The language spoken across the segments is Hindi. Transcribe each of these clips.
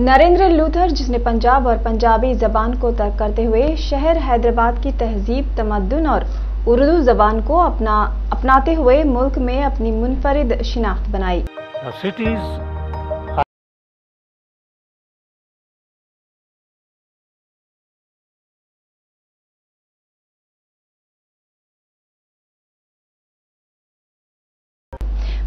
नरेंद्र लूथर, जिसने पंजाब और पंजाबी जबान को तर्क करते हुए शहर हैदराबाद की तहजीब, तमद्दन और उर्दू जबान को अपना, अपनाते हुए मुल्क में अपनी मुनफरद शिनाख्त बनाई।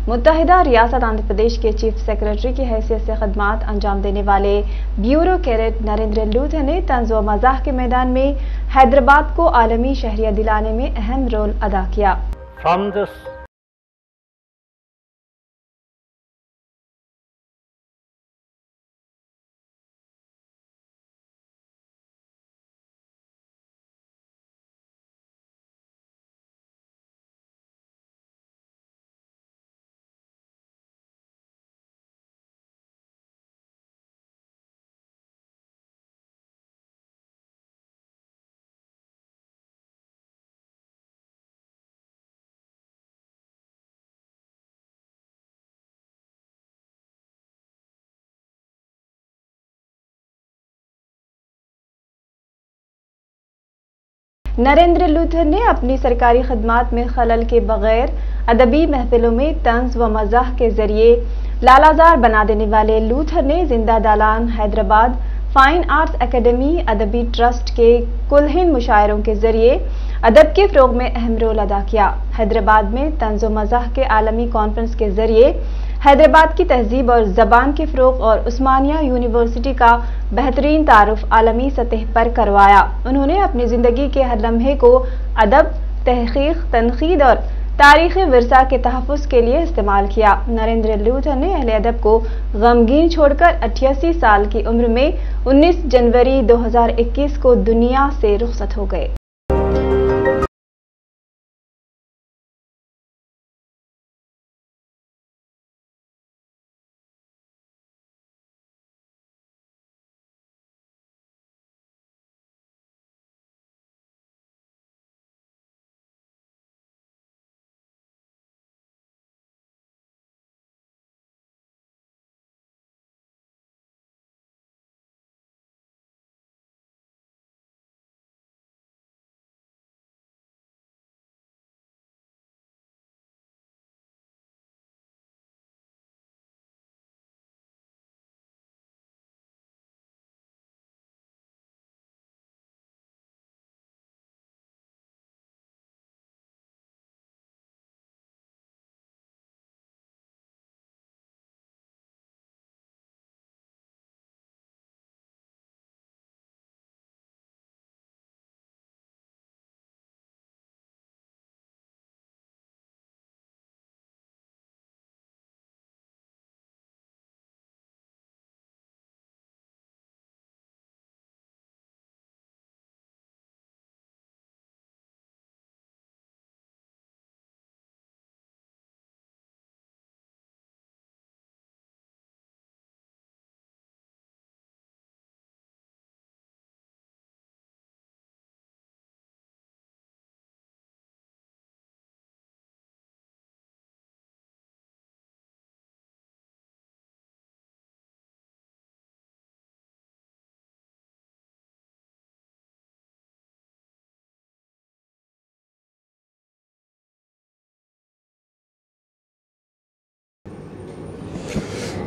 मुतहदा रियासत आंध्र प्रदेश के चीफ सेक्रेटरी की हैसियत से खदमात अंजाम देने वाले ब्यूरो कैरेट नरेंद्र लूथ ने तंज व मज़ाक के मैदान में हैदराबाद को आलमी शहरिया दिलाने में अहम रोल अदा किया। नरेंद्र लूथर ने अपनी सरकारी खदमात में खलल के बगैर अदबी महफिलों में तंज व मजाह के ज़रिए लालाजार बना देने वाले लूथर ने ज़िंदा दालान हैदराबाद फाइन आर्ट्स एकेडमी अदबी ट्रस्ट के कुलहिन मुशायरों के ज़रिए अदब के फ़रोग में अहम रोल अदा किया। हैदराबाद में तंज व मजाह के आलमी कॉन्फ्रेंस के ज़रिए हैदराबाद की तहजीब और जबान के फ़रोग और उस्मानिया यूनिवर्सिटी का बेहतरीन तारफ़ आलमी सतह पर करवाया। उन्होंने अपनी ज़िंदगी के हर लम्हे को अदब, तहकीक, तनकीद और तारीखी वरसा के तहफ़ के लिए इस्तेमाल किया। नरेंद्र लूथर ने अहल अदब को गमगीन छोड़कर अठासी साल की उम्र में 19 जनवरी 2021 को दुनिया से रुखसत हो गए।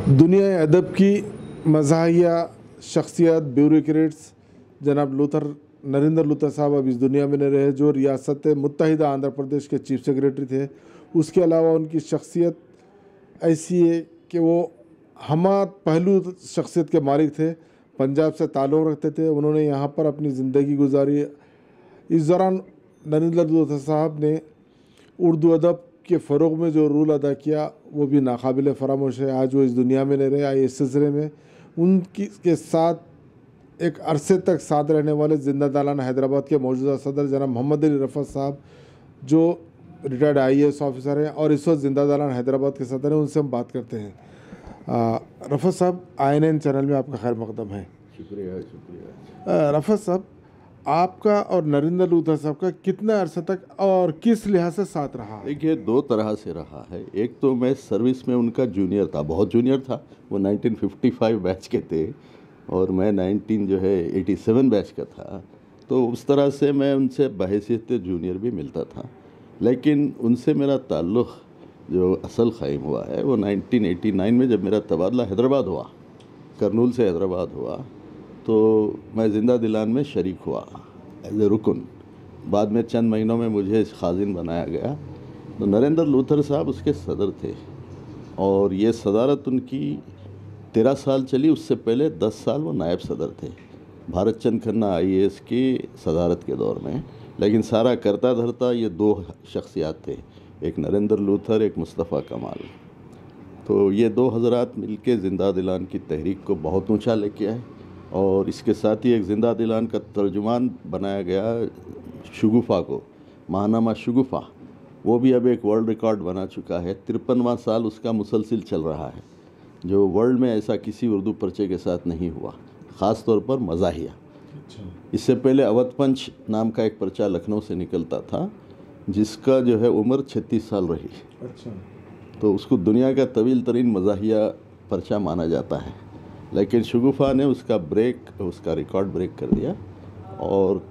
दुनिया अदब की मजाहिया शख्सियत ब्यूरोट्स जनाब लूथर, नरेंद्र लूथर साहब अब इस दुनिया में नहीं रहे, जो रियासत मुतहदा आंध्र प्रदेश के चीफ सेक्रेटरी थे। उसके अलावा उनकी शख्सियत ऐसी है कि वो हम पहलू शख्सियत के मालिक थे, पंजाब से ताल्लुक़ रखते थे। उन्होंने यहाँ पर अपनी ज़िंदगी गुजारी। इस दौरान नरेंद्र लूथर साहब ने उर्दू अदब के फ़रोग में जो रोल अदा किया वो भी नाकबिल फरामोश है। आज वो इस दुनिया में नहीं रहे आए इस सिलसिले में। उनकी के साथ एक अरसे तक साथ रहने वाले ज़िंदा दालाना हैदराबाद के मौजूदा सदर जनाब मोहम्मद अली रफ़त साहब जो रिटायर्ड आई ऑफिसर हैं और इस वक्त ज़िंदा दालान हैदराबाद के सदर हैं उनसे हम बात करते हैं। रफ़त साहब आईएनएन चैनल में आपका खैर मकदम है। शुक्रिया शुक्रिया। रफ़त साहब आपका और नरेंद्र लूथा साहब का कितना अरसा तक और किस लिहाज से साथ रहा देखिए, दो तरह से रहा है। एक तो मैं सर्विस में उनका जूनियर था, बहुत जूनियर था। वो 1955 बैच के थे और मैं 19 जो है 87 बैच का था। तो उस तरह से मैं उनसे बहसीत जूनियर भी मिलता था। लेकिन उनसे मेरा ताल्लुक़ जो असल क़ायम हुआ है, वो 1989 में जब मेरा तबादला हैदराबाद हुआ, करनूल से हैदराबाद हुआ तो मैं ज़िंदा दिलान में शरीक हुआ एज ए रुकन। बाद में चंद महीनों में मुझे इस खाजिन बनाया गया। तो नरेंद्र लूथर साहब उसके सदर थे। और ये सदारत उनकी तेरह साल चली, उससे पहले दस साल वो नायब सदर थे। भारत चंद खन्ना आई की सदारत के दौर में। लेकिन सारा करता धरता ये दो शख्सियात थे, एक नरेंद्र लूथर, एक मुस्तफ़ा कमाल। तो ये दो हजरात मिल के ज़िंदा दिलान की तहरीक को बहुत ऊँचा लेके आए। और इसके साथ ही एक ज़िंदा दिलान का तर्जुमान बनाया गया शगुफ़ा को महानामा शगुफ़ा। वो भी अब एक वर्ल्ड रिकॉर्ड बना चुका है। तिरपनवा साल उसका मुसलसिल चल रहा है जो वर्ल्ड में ऐसा किसी उर्दू पर्चे के साथ नहीं हुआ ख़ास तौर पर मज़ाहिया। इससे पहले अवध पंच नाम का एक पर्चा लखनऊ से निकलता था जिसका जो है उम्र छत्तीस साल रही। अच्छा। तो उसको दुनिया का तवील तरीन मज़ाहिया पर्चा माना जाता है। लेकिन शगुफ़ा ने उसका ब्रेक उसका रिकॉर्ड ब्रेक कर दिया और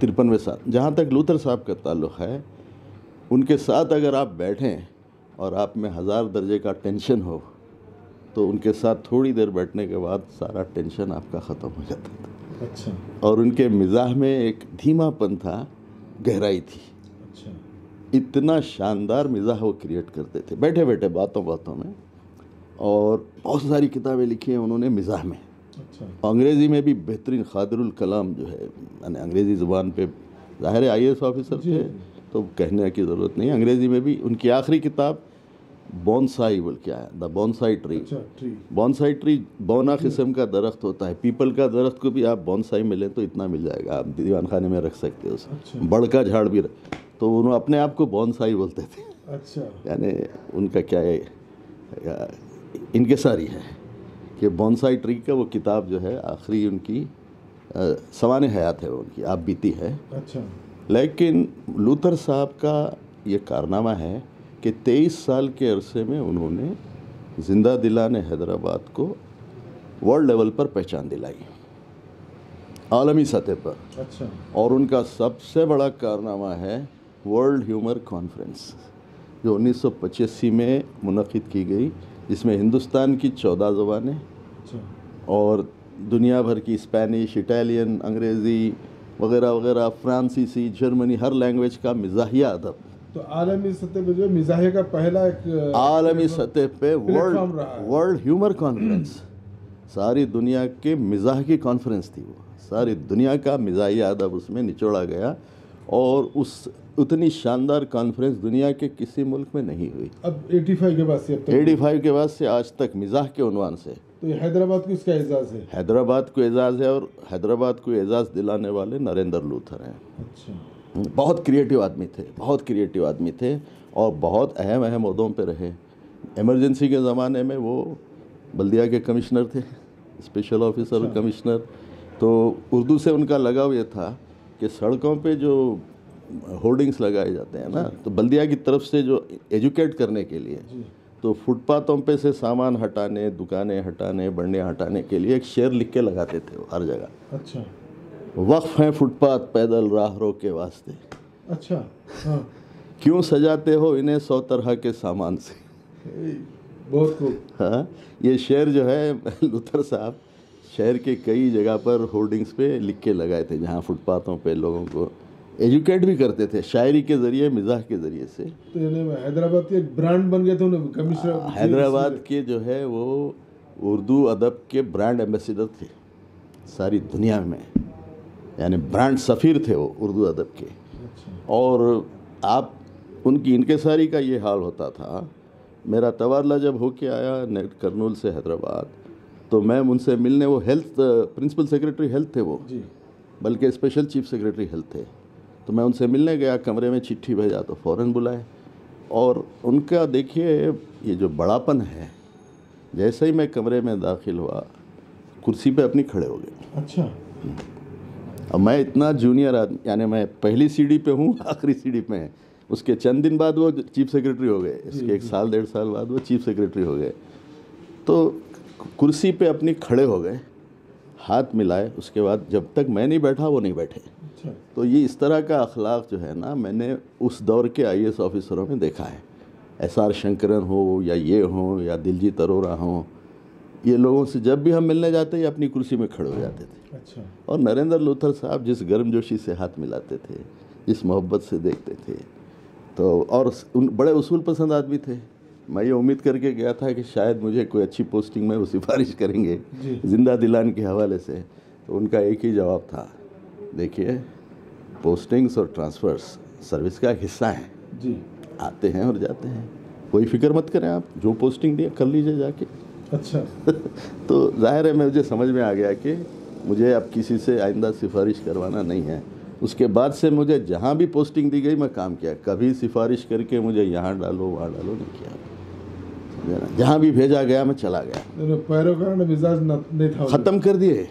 तिरपनवे साल। जहाँ तक लूथर साहब का ताल्लुक़ है उनके साथ अगर आप बैठें और आप में हज़ार दर्जे का टेंशन हो तो उनके साथ थोड़ी देर बैठने के बाद सारा टेंशन आपका ख़त्म हो जाता था। अच्छा। और उनके मिजाह में एक धीमापन था गहराई थी। अच्छा। इतना शानदार मिजाह वो क्रिएट करते थे। बैठे बैठे बातों बातों में और बहुत सारी किताबें लिखी हैं उन्होंने मिजाह में। अच्छा। अंग्रेज़ी में भी बेहतरीन खादरुल कलाम जो है मैंने अंग्रेज़ी ज़ुबान पे ज़ाहिर है आई ऑफिसर थे तो कहने की ज़रूरत नहीं अंग्रेज़ी में भी उनकी आखिरी किताब बॉन्साई बोल के आया द बॉन्साई ट्री। अच्छा ट्री। बॉन्साई ट्री बौना किस्म का दरख्त होता है। पीपल का दरख्त को भी आप बॉन्साई में लें तो इतना मिल जाएगा। आप दीवान खाने में रख सकते हो अच्छा। बड़ का झाड़ भी रख- तो उन्होंने अपने आप को बॉन्साई बोलते थे। अच्छा। यानी उनका क्या है या, इनके सारी है कि बॉन्साई ट्री का वो किताब जो है आखिरी उनकी सवान हयात है उनकी आप बीती है। अच्छा। लेकिन लूथर साहब का ये कारनामा है कि 23 साल के अरसे में उन्होंने ज़िंदा दिलाने हैदराबाद को वर्ल्ड लेवल पर पहचान दिलाई। आलमी सतह पर। अच्छा। और उनका सबसे बड़ा कारनामा है वर्ल्ड ह्यूमर कॉन्फ्रेंस जो 1985 में मुनद की गई। जिसमें हिंदुस्तान की चौदह ज़बानें अच्छा। और दुनिया भर की स्पेनिश इटालियन अंग्रेज़ी वगैरह वगैरह फ्रांसीसी जर्मनी हर लैंग्वेज का मिजाहिया अदब। तो आलमी सतह पे जो मिजाहे का पहला एक आलमी सतह पे वर्ल्ड वर्ल्ड ह्यूमर कॉन्फ्रेंस सारी दुनिया के मिजाह की कॉन्फ्रेंस थी वो। सारी दुनिया का मिजाहिया अदब उसमें निचोड़ा गया और उस उतनी शानदार कॉन्फ्रेंस दुनिया के किसी मुल्क में नहीं हुई। अब 85 के बाद से अब तक एटी फाइव के बाद से आज तक मिजाह के उनवान से। तो हैदराबाद को इसका एजाज है। हैदराबाद को एजाज़ है और हैदराबाद को एजाज़ दिलाने वाले नरेंद्र लूथर हैं। अच्छा। बहुत क्रिएटिव आदमी थे बहुत क्रिएटिव आदमी थे और बहुत अहम अहम अहदों पर रहे। इमरजेंसी के ज़माने में वो बल्दिया के कमिश्नर थे स्पेशल ऑफिसर कमिश्नर तो उर्दू से उनका लगाव ये था कि सड़कों पे जो होर्डिंग्स लगाए जाते हैं ना। तो बल्दिया की तरफ़ से जो एजुकेट करने के लिए तो फुटपाथों पे से सामान हटाने दुकानें हटाने बंडियाँ हटाने के लिए एक शेर लिख के लगाते थे हर जगह। अच्छा। वक्फ हैं फुटपाथ पैदल राहरों के वास्ते। अच्छा हाँ। क्यों सजाते हो इन्हें सौ तरह के सामान से? बहुत खूब। हाँ ये शेर जो है लुथर साहब शहर के कई जगह पर होर्डिंग्स पे लिख के लगाए थे जहाँ फुटपाथों पे लोगों को एजुकेट भी करते थे शायरी के ज़रिए मिजाह के ज़रिए से। तो हैदराबाद के ब्रांड बन गए थे उन्हें कमिश्नर हैदराबाद के जो है वो उर्दू अदब के ब्रांड एम्बेसडर थे सारी दुनिया में। यानी ब्रांड सफ़ीर थे वो उर्दू अदब के। अच्छा। और आप उनकी इनके सारी का ये हाल होता था। मेरा तबादला जब होके आया नेट करनूल से हैदराबाद तो मैं उनसे मिलने वो हेल्थ प्रिंसिपल सेक्रेटरी हेल्थ थे वो। जी। बल्कि स्पेशल चीफ सेक्रेटरी हेल्थ थे। तो मैं उनसे मिलने गया कमरे में चिट्ठी भेजा तो फ़ौरन बुलाए। और उनका देखिए ये जो बड़ापन है जैसे ही मैं कमरे में दाखिल हुआ कुर्सी पे अपनी खड़े हो गए। अच्छा। अब मैं इतना जूनियर आदमी यानी मैं पहली सीढ़ी पे हूँ आखिरी सीढ़ी पे हैं। उसके चंद दिन बाद वो चीफ सेक्रेटरी हो गए। इसके एक साल डेढ़ साल बाद वो चीफ सेक्रेटरी हो गए। तो कुर्सी पे अपनी खड़े हो गए हाथ मिलाए। उसके बाद जब तक मैं नहीं बैठा वो नहीं बैठे। तो ये इस तरह का अखलाक जो है ना मैंने उस दौर के आई ऑफिसरों में देखा है। एस आर शंकरन हो या ये हो या दिलजीत अरोरा हो ये लोगों से जब भी हम मिलने जाते ये अपनी कुर्सी में खड़े हो जाते थे। अच्छा। और नरेंद्र लूथर साहब जिस गर्मजोशी से हाथ मिलाते थे जिस मोहब्बत से देखते थे तो और उन बड़े उसूल पसंद आदमी थे। मैं ये उम्मीद करके गया था कि शायद मुझे कोई अच्छी पोस्टिंग में वो सिफारिश करेंगे ज़िंदा दिलान के हवाले से। तो उनका एक ही जवाब था देखिए पोस्टिंग्स और ट्रांसफ़र्स सर्विस का हिस्सा है। जी। आते हैं और जाते हैं। कोई फ़िक्र मत करें आप जो पोस्टिंग दिया कर लीजिए जाके। अच्छा। तो ज़ाहिर है मुझे समझ में आ गया कि मुझे अब किसी से आइंदा सिफारिश करवाना नहीं है। उसके बाद से मुझे जहाँ भी पोस्टिंग दी गई मैं काम किया। कभी सिफारिश करके मुझे यहाँ डालो वहाँ डालो नहीं किया। जहाँ भी भेजा गया मैं चला गया। ख़त्म कर दिए।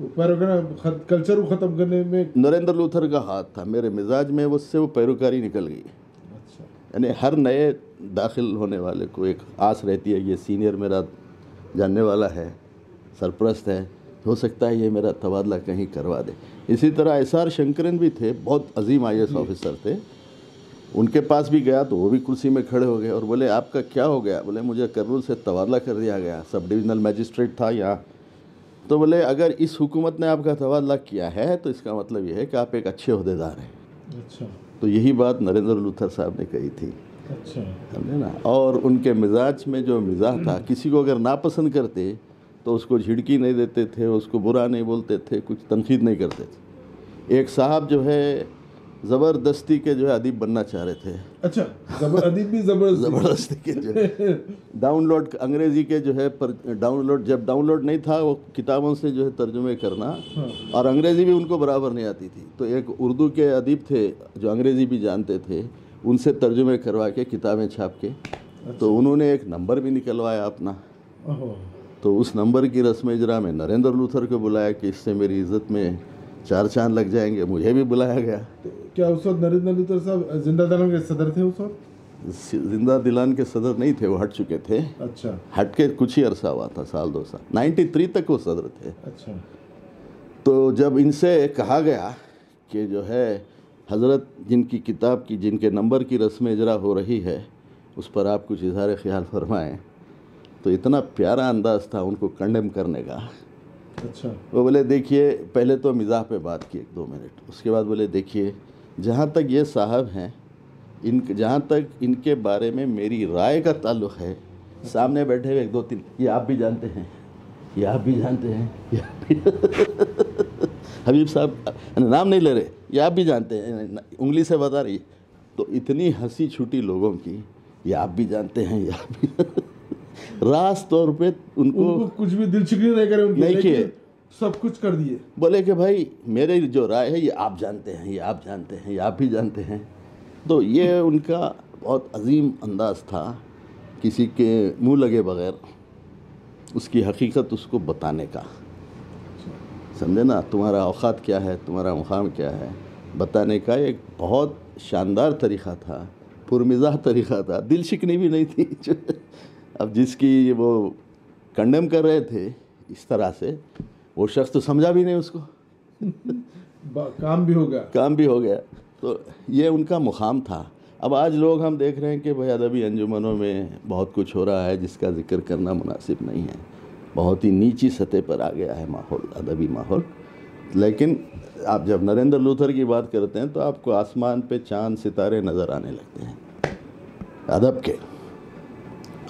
कल्चर को ख़त्म करने में नरेंद्र लूथर का हाथ था मेरे मिजाज में उससे वो पैरोकारी निकल गई। अच्छा। यानी हर नए दाखिल होने वाले को एक आस रहती है ये सीनियर मेरा जानने वाला है सरप्रस्त है हो सकता है ये मेरा तबादला कहीं करवा दे। इसी तरह एस आर शंकरन भी थे बहुत अजीम आई ऑफिसर थे। उनके पास भी गया तो वो भी कुर्सी में खड़े हो गए और बोले आपका क्या हो गया? बोले मुझे कर्नूल से तबादला कर दिया गया। सब डिविजनल मजिस्ट्रेट था यहाँ। तो बोले अगर इस हुकूमत ने आपका तबादला किया है तो इसका मतलब यह है कि आप एक अच्छे अहदेदार हैं। अच्छा। तो यही बात नरेंद्र लूथर साहब ने कही थी। अच्छा। समझे ना? और उनके मिजाज में जो मिजाज था किसी को अगर नापसंद करते तो उसको झिड़की नहीं देते थे उसको बुरा नहीं बोलते थे कुछ तनकीद नहीं करते थे। एक साहब जो है ज़बरदस्ती के जो है अदीब बनना चाह रहे थे। अच्छा जबर अदीब भी ज़बरदस्त। ज़बरदस्ती के जो है। डाउनलोड अंग्रेज़ी के जो है पर डाउनलोड जब डाउनलोड नहीं था वो किताबों से जो है तर्जुमे करना हाँ। और अंग्रेज़ी भी उनको बराबर नहीं आती थी। तो एक उर्दू के अदीब थे जो अंग्रेज़ी भी जानते थे उनसे तर्जुमे करवा के किताबें छाप के अच्छा। तो उन्होंने एक नंबर भी निकलवाया अपना। तो उस नंबर की रस्म इजरा में नरेंद्र लूथर को बुलाया कि इससे मेरी इज़्ज़त में चार चाँद लग जाएँगे मुझे भी बुलाया गया। तो क्या उस वक्त नरेंद्र लूथर साहब ज़िंदा दलन के सदर थे उस वक्त? ज़िंदा दिलान के सदर नहीं थे वो हट चुके थे। अच्छा। हट के कुछ ही अरसा हुआ था साल दो साल। 93 तक वो सदर थे। अच्छा। तो जब इनसे कहा गया कि जो है हज़रत जिनकी किताब की जिनके नंबर की रस्म इजरा हो रही है उस पर आप कुछ इजहार ख्याल फरमाएँ तो इतना प्यारा अंदाज था उनको कंडेम करने का। अच्छा। वो बोले देखिए पहले तो मिजाह पे बात की एक दो मिनट उसके बाद बोले देखिए जहाँ तक ये साहब हैं इन जहाँ तक इनके बारे में मेरी राय का ताल्लुक़ है सामने बैठे हुए एक दो तीन ये आप भी जानते हैं ये आप भी जानते हैं ये आप भी हबीब साहब नाम नहीं ले रहे ये आप भी जानते हैं उंगली से बता रही तो इतनी हँसी छुटी लोगों की ये आप भी जानते हैं ये आप भी रास तौर पे उनको उनको कुछ भी दिल नहीं करे उनकी नहीं किए। सब कुछ कर दिए। बोले कि भाई, मेरे जो राय है, ये आप जानते हैं, ये आप जानते हैं, ये आप भी जानते हैं। तो ये उनका बहुत अजीम अंदाज था, किसी के मुँह लगे बगैर, उसकी हकीकत उसको बताने का। समझे ना, तुम्हारा औकात क्या है, तुम्हारा मुकाम क्या है? बताने का एक बहुत शानदार तरीक़ा था, पुरमिज़ाह तरीक़ा था। दिल शिकनी भी नहीं थी। अब जिसकी वो कंडेम कर रहे थे, इस तरह से वो शख्स तो समझा भी नहीं उसको। काम भी हो गया। काम भी हो गया। तो ये उनका मुकाम था। अब आज लोग हम देख रहे हैं कि भाई अदबी अंजुमनों में बहुत कुछ हो रहा है जिसका ज़िक्र करना मुनासिब नहीं है। बहुत ही नीची सतह पर आ गया है माहौल अदबी माहौल। लेकिन आप जब नरेंद्र लूथर की बात करते हैं तो आपको आसमान पे चाँद सितारे नज़र आने लगते हैं। अदब के।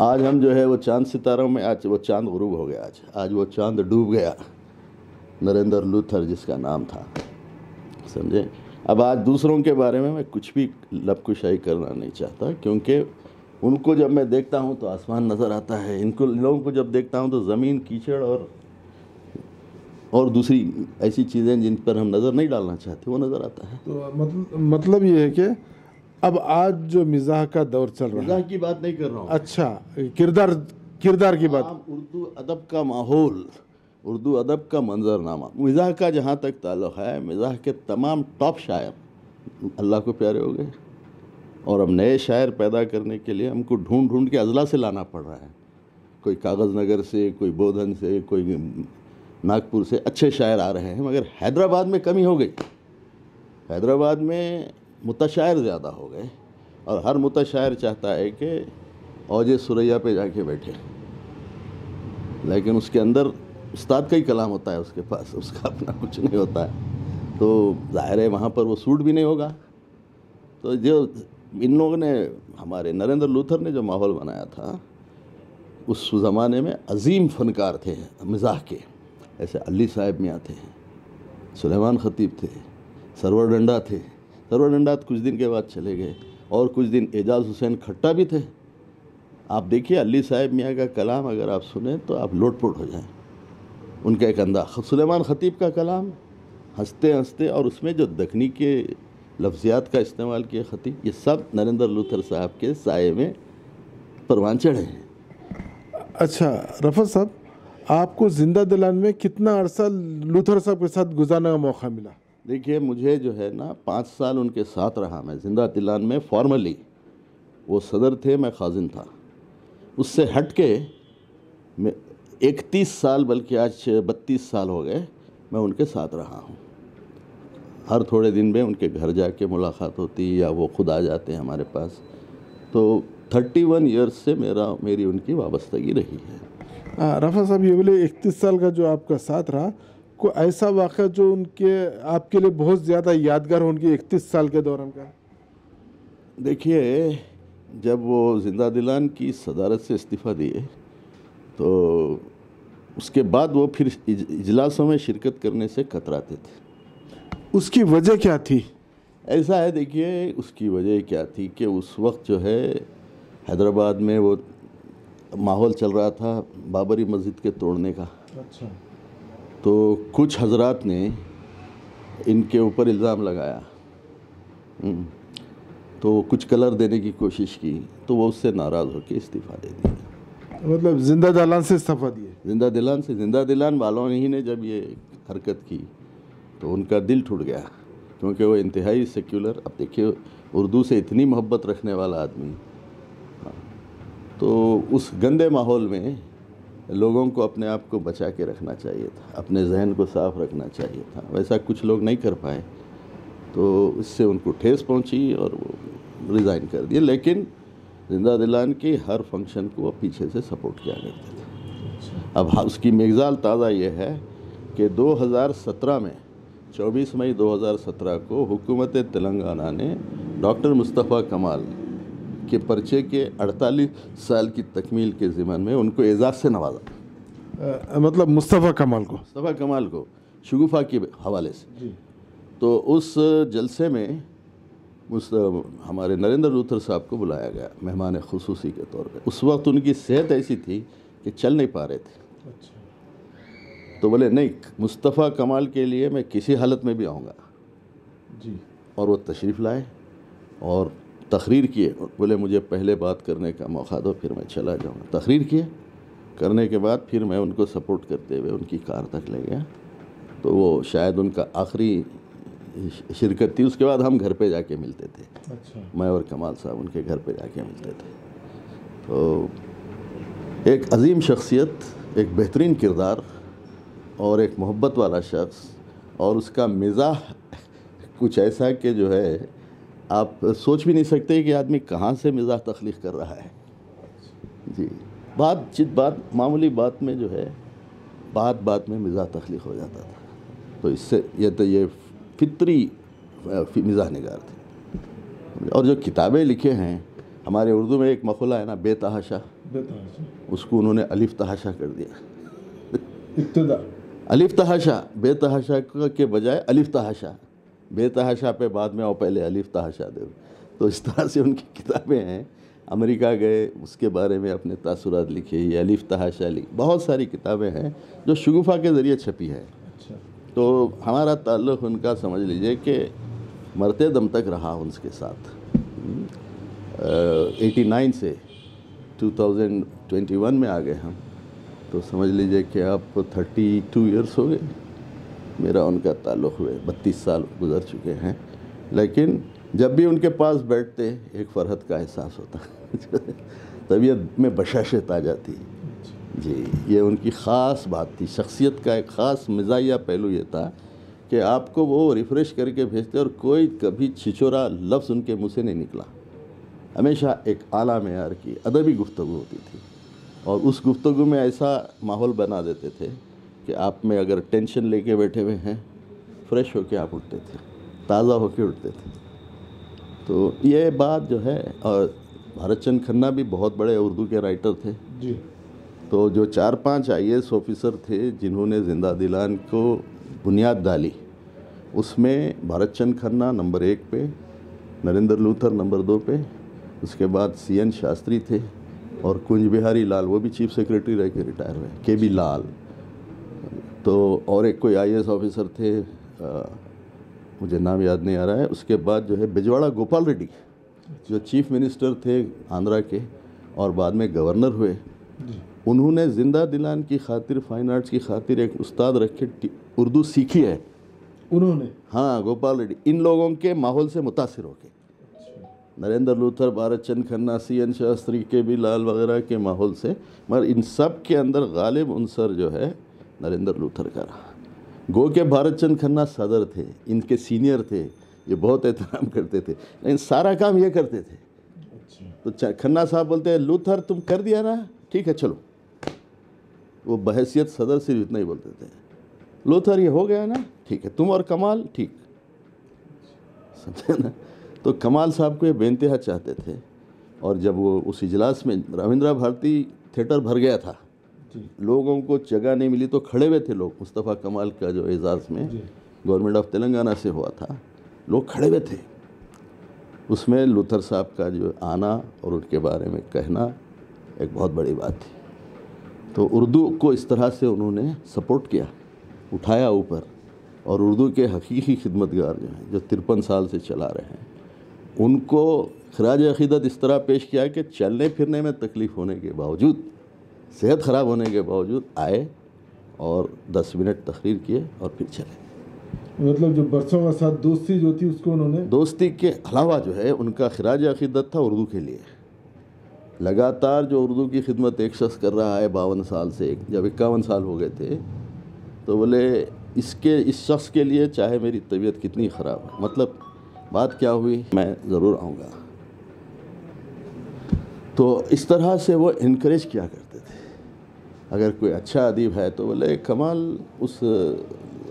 आज हम जो है वो चाँद सितारों में आज वो चाँद गुरूब हो गया आज। आज वो चाँद डूब गया। नरेंद्र लूथर जिसका नाम था। समझे? अब आज दूसरों के बारे में मैं कुछ भी लबकुशाई करना नहीं चाहता क्योंकि उनको जब मैं देखता हूँ तो आसमान नज़र आता है। इनको इन लोगों को जब देखता हूँ तो ज़मीन कीचड़ और और दूसरी ऐसी चीज़ें जिन पर हम नज़र नहीं डालना चाहते वो नज़र आता है। तो मतलब मतलब ये है कि अब आज जो मिजाह का दौर चल रहा है। मज़ाक की बात नहीं कर रहा हूँ। अच्छा किरदार किरदार की बात। उर्दू अदब का माहौल उर्दू अदब का मंजरनामा। मिजाह का जहाँ तक ताल्लुक़ है, मिजाह के तमाम टॉप शायर, अल्लाह को प्यारे हो गए। और अब नए शायर पैदा करने के लिए हमको ढूंढ ढूंढ के अजला से लाना पड़ रहा है। कोई कागज़ नगर से, कोई बोधन से, कोई नागपुर से अच्छे शायर आ रहे हैं, मगर हैदराबाद में कमी हो गई। हैदराबाद में मुतशायर ज़्यादा हो गए और हर मुतशायर चाहता है कि औजे सुरैया पे जाके बैठे। लेकिन उसके अंदर उस्ताद का ही कलाम होता है उसके पास, उसका अपना कुछ नहीं होता है। तो ज़ाहिर है वहाँ पर वो सूट भी नहीं होगा। तो जो इन लोगों ने, हमारे नरेंद्र लूथर ने जो माहौल बनाया था, उस ज़माने में अजीम फनकार थे, मिजाह के। ऐसे अली साहब मियाँ थे, सुलेमान ख़तीब थे, सरवर डंडा थे। सरवर डंडा कुछ दिन के बाद चले गए। और कुछ दिन एजाज हुसैन खट्टा भी थे। आप देखिए अली साहब मियाँ का कलाम अगर आप सुने तो आप लोटपोट हो जाएँ। उनका एक अंदाज सुलेमान ख़तीब का कलाम हँसते हँसते और उसमें जो दखनी के लफ्ज़ियात का इस्तेमाल किया ख़तीब ये सब नरेंद्र लूथर साहब के साय में परवान चढ़े हैं। अच्छा रफत साहब आपको ज़िंदा दिलान में कितना अरसा लूथर साहब के साथ गुजारने का मौका मिला? देखिए मुझे जो है ना पाँच साल उनके साथ रहा मैं ज़िंदा दिलान में फॉर्मली वो सदर थे मैं खाजिन था। उससे हट के मैं इकतीस साल बल्कि आज बत्तीस साल हो गए मैं उनके साथ रहा हूँ। हर थोड़े दिन में उनके घर जाके मुलाकात होती या वो खुद आ जाते हैं हमारे पास। तो थर्टी वन ईयर्स से मेरा मेरी उनकी वाबस्तगी रही है। रफा साहब ये बोले इकतीस साल का जो आपका साथ रहा कोई ऐसा वाक़ा जो उनके आपके लिए बहुत ज़्यादा यादगार हो उनके इकतीस साल के दौरान का? देखिए जब वो ज़िंदा दिलान की सदारत से इस्तीफ़ा दिए तो उसके बाद वो फिर इजलासों में शिरकत करने से कतराते थे। उसकी वजह क्या थी? ऐसा है देखिए उसकी वजह क्या थी कि उस वक्त जो है हैदराबाद में वो माहौल चल रहा था बाबरी मस्जिद के तोड़ने का। अच्छा। तो कुछ हजरात ने इनके ऊपर इल्ज़ाम लगाया। हम्म, तो कुछ कलर देने की कोशिश की तो वो उससे नाराज़ होकर इस्तीफ़ा दे दिया। मतलब ज़िंदा दालान से इस्तीफा दिए ज़िंदा दिलान से, ज़िंदा दिलान वालों ही ने जब ये हरकत की तो उनका दिल टूट गया, क्योंकि वो इंतहाई सेक्युलर अब देखिए, उर्दू से इतनी मोहब्बत रखने वाला आदमी। तो उस गंदे माहौल में लोगों को अपने आप को बचा के रखना चाहिए था, अपने जहन को साफ़ रखना चाहिए था, वैसा कुछ लोग नहीं कर पाए। तो इससे उनको ठेस पहुँची और वो रिज़ाइन कर दिए लेकिन ज़िंदा दिलान की हर फ़ंक्शन को वो पीछे से सपोर्ट किया करते थे। अब हाँ, उसकी मिगजाल ताज़ा ये है कि 2017 में 24 मई 2017 को हुकूमत तेलंगाना ने डॉक्टर मुस्तफ़ा कमाल के पर्चे के 48 साल की तकमील के ज़िमन में उनको एजाज़ से नवाजा। अ, मतलब मुस्तफ़ा कमाल को? मुस्तफ़ा कमाल को शगुफा के हवाले से। तो उस जलसे में उस हमारे नरेंद्र लूथर साहब को बुलाया गया मेहमान खसूसी के तौर पे। उस वक्त उनकी सेहत ऐसी थी कि चल नहीं पा रहे थे। अच्छा। तो बोले नहीं मुस्तफ़ा कमाल के लिए मैं किसी हालत में भी आऊँगा। जी। और वो तशरीफ़ लाए और तकरीर किए। बोले मुझे पहले बात करने का मौका दो फिर मैं चला जाऊँगा। तकरीर किए। करने के बाद फिर मैं उनको सपोर्ट करते हुए उनकी कार तक ले गया। तो वो शायद उनका आखिरी शिरकत थी उसके बाद हम घर पे जाके मिलते थे। अच्छा। मैं और कमाल साहब उनके घर पे जाके मिलते थे। तो एक अजीम शख्सियत एक बेहतरीन किरदार और एक मोहब्बत वाला शख्स और उसका मिज़ाह कुछ ऐसा कि जो है आप सोच भी नहीं सकते कि आदमी कहाँ से मिज़ाह तख्लीक कर रहा है। जी। बात बातचीत बात मामूली बात में जो है बात बात में मिज़ाह तख्लीक हो जाता था। तो इससे ये तो ये फितरी मिज़ाह निगार थे। और जो किताबें लिखे हैं हमारे उर्दू में एक मकुला है ना बेतहाशा। बेतहाशा। उसको उन्होंने अलिफ तहाशा कर दिया। इब्तदा। अलिफ तहाशा बेतहाशा के बजाय अलिफ तहाशा। बेतहाशा पे बाद में और पहले अलिफ तहाशा दे। तो इस तरह से उनकी किताबें हैं। अमेरिका गए उसके बारे में अपने तासुरात लिखे ये अलिफ तहाशा लिख बहुत सारी किताबें हैं जो शगुफा के ज़रिए छपी है। तो हमारा ताल्लुक़ उनका समझ लीजिए कि मरते दम तक रहा उनके साथ। एटी नाइन से 2021 में आ गए हम। तो समझ लीजिए कि आप थर्टी टू ईयर्स हो गए। मेरा उनका ताल्लुक़ हुए, बत्तीस साल गुजर चुके हैं। लेकिन जब भी उनके पास बैठते, एक फ़रहत का एहसास होता। तबीयत में बशाशत आ जाती। जी, ये उनकी ख़ास बात थी। शख्सियत का एक ख़ास मिजाइया पहलू ये था कि आपको वो रिफ़्रेश करके भेजते और कोई कभी छिछोरा लफ्ज़ उनके मुँह से नहीं निकला। हमेशा एक आला मैार की अदबी गुफ्तु होती थी और उस गुफ्तु में ऐसा माहौल बना देते थे कि आप में अगर टेंशन लेके बैठे हुए हैं, फ्रेश होके आप उठते थे, ताज़ा होके उठते थे। तो ये बात जो है, और भारत चंद खन्ना भी बहुत बड़े उर्दू के राइटर थे। जी। तो जो चार पाँच आईएएस ऑफिसर थे जिन्होंने ज़िंदा दिलान को बुनियाद डाली उसमें भारत चंद खन्ना नंबर एक पे नरेंद्र लूथर नंबर दो पे उसके बाद सी एन शास्त्री थे और कुंज बिहारी लाल वो भी चीफ सेक्रेटरी रह के रिटायर हुए के बी लाल। तो और एक कोई आईएएस ऑफिसर थे आ, मुझे नाम याद नहीं आ रहा है उसके बाद जो है बिजवाड़ा गोपाल रेड्डी जो चीफ मिनिस्टर थे आंध्रा के और बाद में गवर्नर हुए। उन्होंने ज़िंदा दिलान की खातिर फाइन आर्ट्स की खातिर एक उस्ताद रखे उर्दू सीखी है। उन्होंने? हाँ गोपाल रेड्डी। इन लोगों के माहौल से मुतासर होके। नरेंद्र लूथर भारत चंद खन्ना सी एन शास्त्री के भी लाल वगैरह के माहौल से मगर इन सब के अंदर गालिब अंसर जो है नरेंद्र लूथर का रहा। गो के भारत चंद खन्ना सदर थे इनके सीनियर थे ये बहुत एहतराम करते थे लेकिन सारा काम ये करते थे। तो खन्ना साहब बोलते हैं लूथर तुम कर दिया ना? ठीक है चलो। वो बहसियत सदर सिर्फ़ इतना ही बोलते थे। लोथर ये हो गया ना? ठीक है तुम और कमाल ठीक। समझे ना? तो कमाल साहब को ये बेनतहा चाहते थे और जब वो उस इजलास में रविंद्र भारती थिएटर भर गया था लोगों को जगह नहीं मिली तो खड़े हुए थे लोग मुस्तफ़ा कमाल का जो एजाज़ में गवर्नमेंट ऑफ़ तेलंगाना से हुआ था लोग खड़े हुए थे। उसमें लूथर साहब का जो आना और उनके बारे में कहना एक बहुत बड़ी बात थी। तो उर्दू को इस तरह से उन्होंने सपोर्ट किया उठाया ऊपर और उर्दू के हकीकी खिदमतगार जो हैं जो तिरपन साल से चला रहे हैं उनको खराज अकीदत इस तरह पेश किया कि चलने फिरने में तकलीफ़ होने के बावजूद सेहत ख़राब होने के बावजूद आए और 10 मिनट तकरीर किए और फिर चले। मतलब जो बरसों का साथ दोस्ती जो थी उसको उन्होंने दोस्ती के अलावा जो है उनका खराज अकीदत था उर्दू के लिए। लगातार जो उर्दू की खिदमत एक शख्स कर रहा है बावन साल से जब इक्यावन साल हो गए थे तो बोले इसके इस शख्स के लिए चाहे मेरी तबीयत कितनी ख़राब है। मतलब बात क्या हुई? मैं ज़रूर आऊँगा। तो इस तरह से वो इनक्रेज किया करते थे। अगर कोई अच्छा अदीब है तो बोले कमाल उस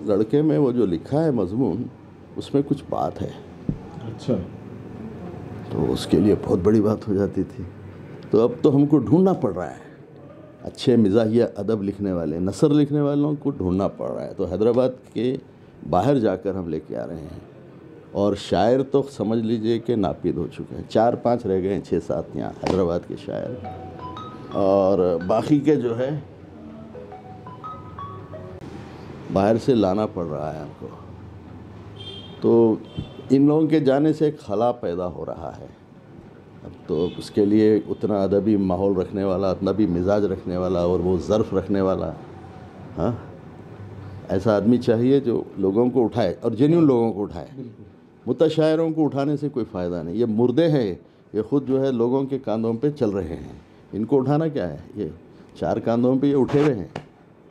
लड़के में वो जो लिखा है मजमून उसमें कुछ बात है। अच्छा। तो उसके लिए बहुत बड़ी बात हो जाती थी। तो अब तो हमको ढूंढना पड़ रहा है। अच्छे मिजाहिया अदब लिखने वाले, नसर लिखने वालों को ढूंढना पड़ रहा है। तो हैदराबाद के बाहर जाकर हम लेके आ रहे हैं। और शायर तो समझ लीजिए कि नापिद हो चुके हैं। चार पाँच रह गए हैं छः सात यहाँ, हैदराबाद के शायर। और बाकी के जो है, बाहर से लाना पड़ रहा है हमको। तो इन लोगों के जाने से एक खला पैदा हो रहा है। तो उसके लिए उतना अदबी माहौल रखने वाला उतना भी मिजाज रखने वाला और वो ज़र्फ़ रखने वाला हाँ? ऐसा आदमी चाहिए जो लोगों को उठाए और जेन्यून लोगों को उठाए। मुतशायरों को उठाने से कोई फ़ायदा नहीं। ये मुर्दे हैं ये खुद जो है लोगों के कांधों पे चल रहे हैं। इनको उठाना क्या है? ये चार कांधों पे ये उठे हुए हैं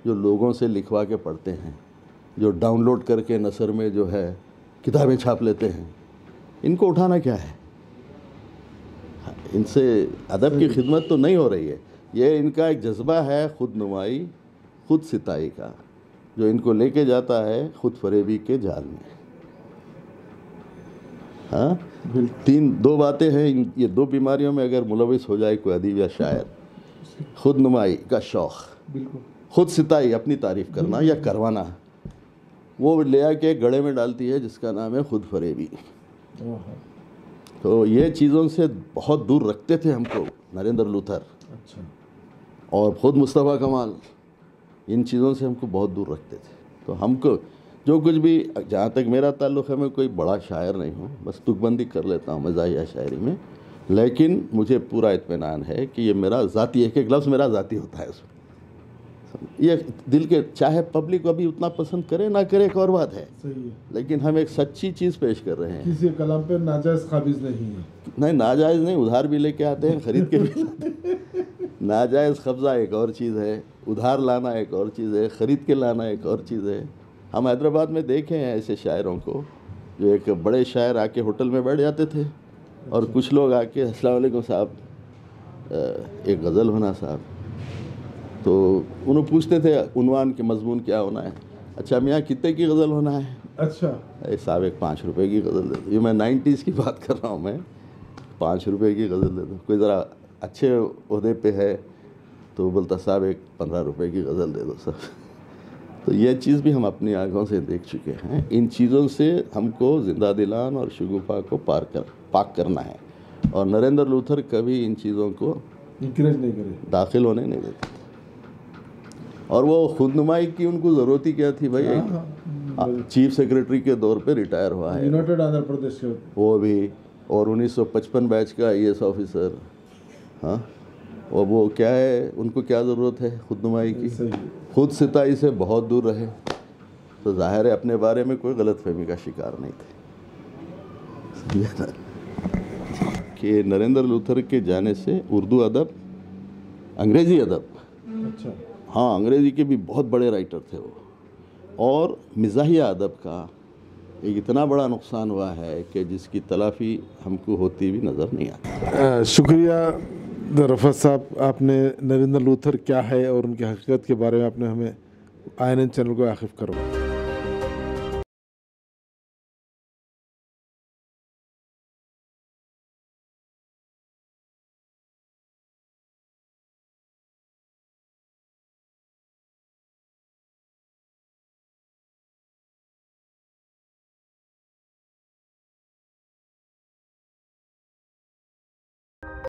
जो लोगों से लिखवा के पढ़ते हैं जो डाउनलोड करके नसर में जो है किताबें छाप लेते हैं। इनको उठाना क्या है हाँ, इनसे अदब की खिदमत तो नहीं हो रही है। ये इनका एक जज्बा है खुद नुमाई खुद सिताई का जो इनको लेके जाता है खुद फरेबी के जाल में। हाँ? तीन दो बातें हैं इन ये दो बीमारियों में अगर मुलविस हो जाए कोई अदीब या शायर। खुद नुमाई का शौक़। खुद सिताई अपनी तारीफ़ करना या करवाना। वो ले आके गड़े में डालती है जिसका नाम है खुद फरेबी। तो ये चीज़ों से बहुत दूर रखते थे हमको नरेंद्र लूथर। अच्छा। और खुद मुस्तफ़ा कमाल इन चीज़ों से हमको बहुत दूर रखते थे। तो हमको जो कुछ भी जहाँ तक मेरा ताल्लुक़ है मैं कोई बड़ा शायर नहीं हूँ बस तुकबंदी कर लेता हूँ मज़ाहिया शायरी में। लेकिन मुझे पूरा इतमान है कि ये मेरा ज़ाती एक एक लफ्ज़ मेरा ज़ाती होता है उसमें। ये दिल के चाहे पब्लिक अभी उतना पसंद करे ना करे एक और बात है। सही है। लेकिन हम एक सच्ची चीज़ पेश कर रहे हैं। किसी कलाम पे नाजायज काबिज नहीं है। नहीं नाजायज़ नहीं उधार भी लेके आते हैं खरीद के भी लाते नाजायज़ कब्ज़ा एक और चीज़ है उधार लाना एक और चीज़ है ख़रीद के लाना एक और चीज़ है। हम हैदराबाद में देखे हैं ऐसे शायरों को जो एक बड़े शायर आके होटल में बैठ जाते थे और कुछ लोग आके वालेकुम साहब एक गज़ल होना साहब। तो उन्हें पूछते थे उनवान के मजमून क्या होना है? अच्छा मियाँ कितने की गज़ल होना है? अच्छा। अरे साहब एक पाँच रुपये की गज़ल दे दो। ये मैं नाइन्टीज़ की बात कर रहा हूँ मैं। पाँच रुपये की गज़ल दे दो। कोई ज़रा अच्छे अहदे पे है तो बोलता साहब एक पंद्रह रुपये की गज़ल दे दो सर। तो यह चीज़ भी हम अपनी आँखों से देख चुके हैं। इन चीज़ों से हमको ज़िंदा दिलान और शगुफा को पार कर पाक करना है। और नरेंद्र लूथर कभी इन चीज़ों को इंकरेज नहीं करे। दाखिल होने नहीं देते। और वो खुद नुमाई की उनको ज़रूरत ही क्या थी भाई? एक चीफ सेक्रेटरी के दौर पे रिटायर हुआ है। यूनाइटेड आंध्र प्रदेश के वो भी और 1955 बैच का आई ऑफिसर। हाँ? और वो क्या है? उनको क्या ज़रूरत है खुद नुमाई की खुद सिताई से बहुत दूर रहे। तो ज़ाहिर है अपने बारे में कोई गलत फहमी का शिकार नहीं थे। समझे ना? कि नरेंद्र लूथर के जाने से उर्दू अदब अंग्रेज़ी अदब। अच्छा। हाँ अंग्रेज़ी के भी बहुत बड़े राइटर थे वो। और मिजाहिया अदब का एक इतना बड़ा नुकसान हुआ है कि जिसकी तलाफ़ी हमको होती भी नज़र नहीं आती। शुक्रिया रफत साहब, आपने नरेंद्र लूथर क्या है और उनकी हकीकत के बारे में आपने हमें आई चैनल को आखिफ करवाया